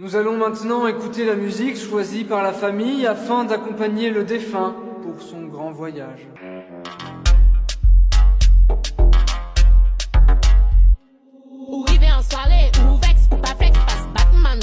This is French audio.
Nous allons maintenant écouter la musique choisie par la famille afin d'accompagner le défunt pour son grand voyage.